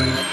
Mm-hmm.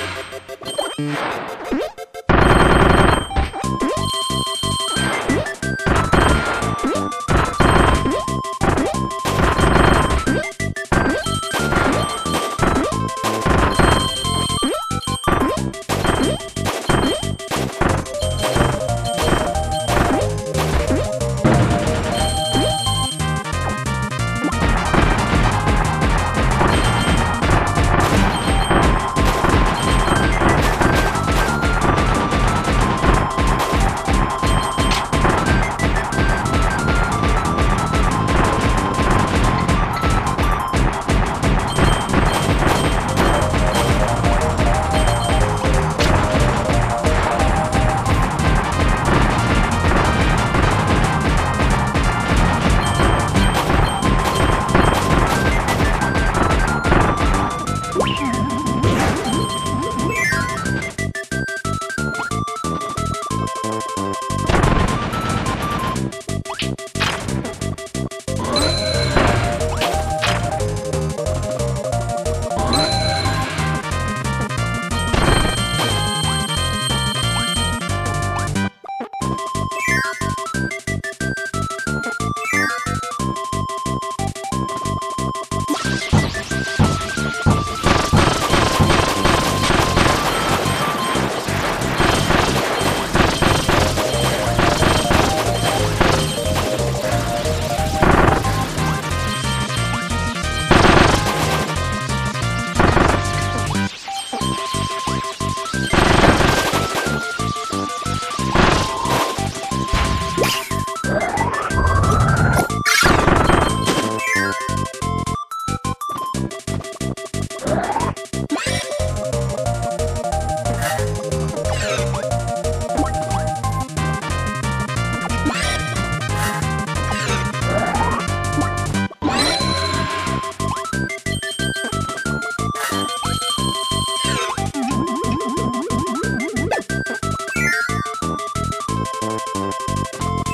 Música